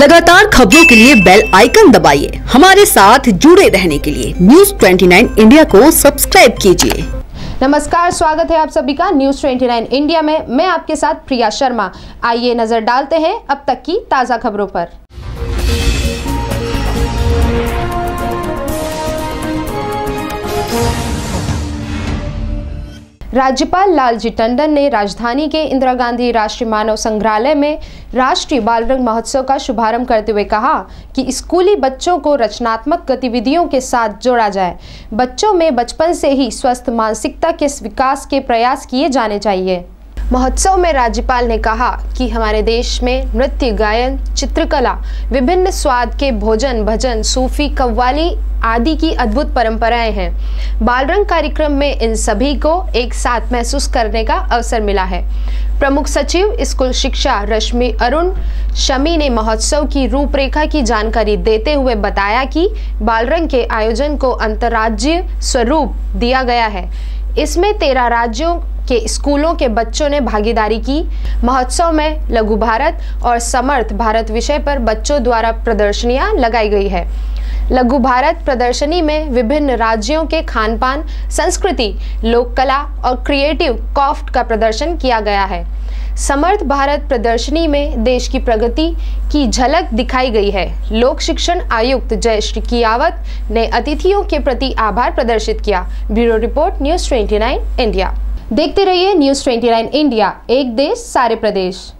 लगातार खबरों के लिए बेल आइकन दबाइए। हमारे साथ जुड़े रहने के लिए न्यूज़ 29 इंडिया को सब्सक्राइब कीजिए। नमस्कार, स्वागत है आप सभी का न्यूज़ 29 इंडिया में। मैं आपके साथ प्रिया शर्मा। आइए नज़र डालते हैं अब तक की ताज़ा खबरों पर। राज्यपाल लालजी टंडन ने राजधानी के इंदिरा गांधी राष्ट्रीय मानव संग्रहालय में राष्ट्रीय बाल रंग महोत्सव का शुभारंभ करते हुए कहा कि स्कूली बच्चों को रचनात्मक गतिविधियों के साथ जोड़ा जाए। बच्चों में बचपन से ही स्वस्थ मानसिकता के विकास के प्रयास किए जाने चाहिए। महोत्सव में राज्यपाल ने कहा कि हमारे देश में नृत्य, गायन, चित्रकला, विभिन्न स्वाद के भोजन, भजन, सूफी, कव्वाली आदि की अद्भुत परंपराएँ हैं। बालरंग कार्यक्रम में इन सभी को एक साथ महसूस करने का अवसर मिला है। प्रमुख सचिव, स्कूल शिक्षा रश्मि अरुण शमी ने महोत्सव की रूपरेखा की जानकारी देते हुए बताया कि बालरंग के आयोजन को अंतर्राज्यीय स्वरूप दिया गया है। इसमें तेरह राज्यों के स्कूलों के बच्चों ने भागीदारी की। महोत्सव में लघु भारत और समर्थ भारत विषय पर बच्चों द्वारा प्रदर्शनियाँ लगाई गई है। लघु भारत प्रदर्शनी में विभिन्न राज्यों के खान पान संस्कृति, लोक कला और क्रिएटिव कॉफ्ट का प्रदर्शन किया गया है। समर्थ भारत प्रदर्शनी में देश की प्रगति की झलक दिखाई गई है। लोक शिक्षण आयुक्त जय श्री कियावत ने अतिथियों के प्रति आभार प्रदर्शित किया। Bureau report, news 29 India. देखते रहिए न्यूज़ 29 इंडिया। एक देश, सारे प्रदेश।